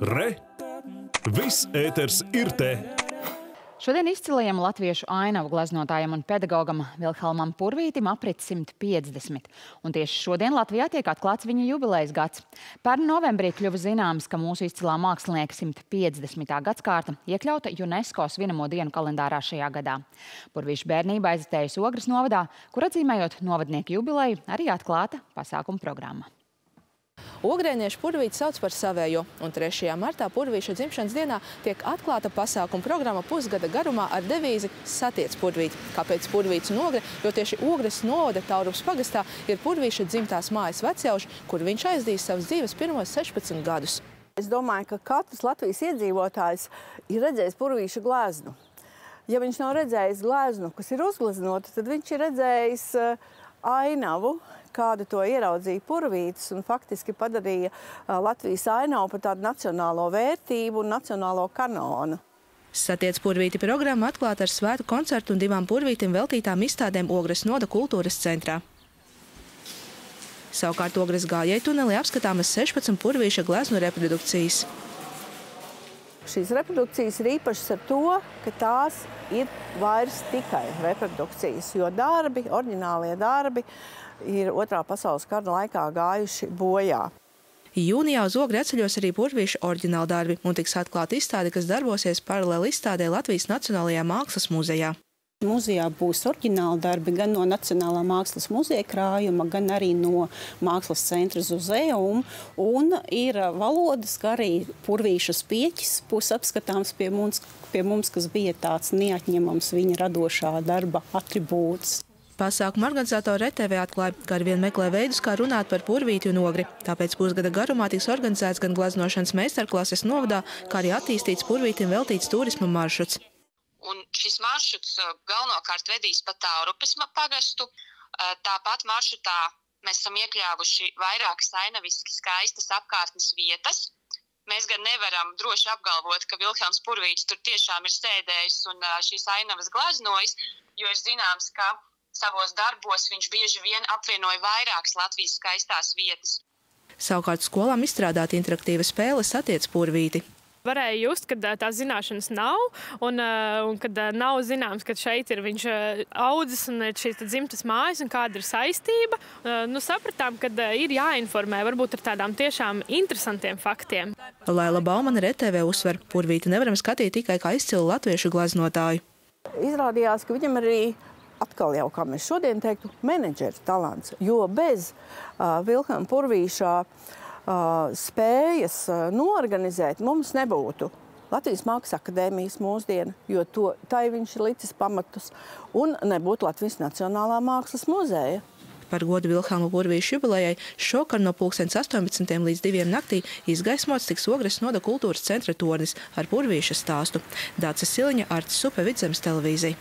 Re! Viss ēters ir te! Šodien izcilajam latviešu ainavu gleznotājam un pedagogam Vilhelmam Purvītim aprit 150, un tieši šodien Latvijā tiek atklāts viņa jubilejas gads. Pērn novembrī kļuva zināms, ka mūsu izcilā mākslinieka 150. gadskārta iekļauta UNESCO svinamo dienu kalendārā šajā gadā. Purvīša bērnība aizitējas Ogres novadā, kur atzīmējot novadnieku jubileju, arī atklāta pasākuma programma. Ogrēniešu purvīti sauc par savējo, un 3. martā purvīša dzimšanas dienā tiek atklāta pasākuma programma pusgada garumā ar devīzi Satiec purvīti. Kāpēc purvīts un ogre? Jo tieši ogres novada Taurums pagastā ir purvīša dzimtās mājas vecjauši, kur viņš aizdīs savas dzīves pirmos 16 gadus. Es domāju, ka katrs Latvijas iedzīvotājs ir redzējis purvīša gleznu. Ja viņš nav redzējis gleznu, kas ir uzgleznota, tad viņš ir redzējis uh, ainavu, kādu to ieraudzīja purvītis un faktiski padarīja Latvijas ainavu par tādu nacionālo vērtību un nacionālo kanonu. Satiec purvīti programma atklāta ar svētu koncertu un divām purvītim veltītām izstādēm Ogres Noda kultūras centrā. Savukārt Ogres gājēju tunelī apskatāmas 16 purvīša gleznu reprodukcijas. Šīs reprodukcijas ir īpašas ar to, ka tās ir vairs tikai reprodukcijas, jo darbi, oriģinālie darbi, ir otrā pasaules kara laikā gājuši bojā. Jūnijā uz ogri atceļos arī burvīša oriģināla darbi un tiks atklāta izstāde, kas darbosies paralēli izstādē Latvijas Nacionālajā mākslas muzejā. Muzejā būs oriģināli darbi gan no Nacionālā mākslas muzeja krājuma, gan arī no mākslas centra Zuzeuma. Un ir valodas, kā arī purvīšas pieķis būs apskatāms pie mums, pie mums, kas bija tāds neatņemams viņa radošā darba atribūts. Pasākuma organizatori RTV atklāja, ka arvien meklē veidus, kā runāt par purvīti un ogri. Tāpēc pusgada garumā tiks organizēts gan glaznošanas meistarklases novadā, kā arī attīstīts purvītim veltīts turisma maršruts. Un šis maršruts galvenokārt vedīs pa Taurupes pagastu. Tāpat maršrutā mēs esam iekļāvuši vairākas ainaviski skaistas apkārtnes vietas. Mēs gan nevaram droši apgalvot, ka Vilhelms Purvīts tur tiešām ir sēdējis un šīs ainavas glaznojis, jo ir zināms, ka savos darbos viņš bieži vien apvienoja vairākas Latvijas skaistās vietas. Savukārt skolām izstrādāt interaktīvas spēles attiec purvīti. Varēja just, ka tās zināšanas nav, un, un kad nav zināms, ka šeit ir viņš audzis un ir šīs dzimtas mājas un kāda ir saistība. Nu, sapratām, ka ir jāinformē varbūt ar tādām tiešām interesantiem faktiem. Laila Baumana RTV uzsver, purvīti nevaram skatīt tikai kā izcilu latviešu glaznotāju. Izrādījās, ka viņam arī atkal jau, kā mēs šodien teiktu, menedžera talants. Jo bez uh, Vilkana Purvīšā uh, spējas norganizēt mums nebūtu Latvijas Mākslas akadēmijas mūsdiena, jo to, tai viņš ir licis pamatus, un nebūtu Latvijas Nacionālā mākslas muzeja. Par godu Vilhelma Purvīša jubilejai šokar no 18. līdz 2. naktī izgaismots tiks Ogres noda kultūras centra tornis ar Purvīša stāstu. Dāca Siliņa, Artis Supe, Vidzemes televīzija.